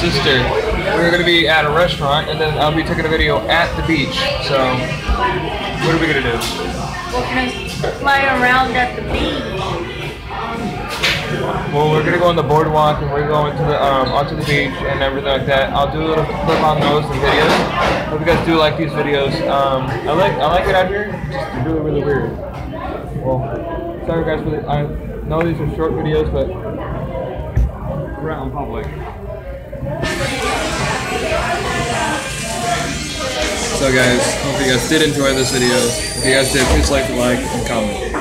sister. We're gonna be at a restaurant, and then I'll be taking a video at the beach. So, what are we gonna do? We're gonna fly around at the beach. Well, we're gonna go on the boardwalk, and we're going to the um, onto the beach and everything like that. I'll do a little clip on those and videos. Hope you guys do like these videos. Um, I like I like it out here. It's just really really weird. Well, sorry guys for the. I know these are short videos, but we're out in public. So guys, hope you guys did enjoy this video. If you guys did, please like, like, and comment.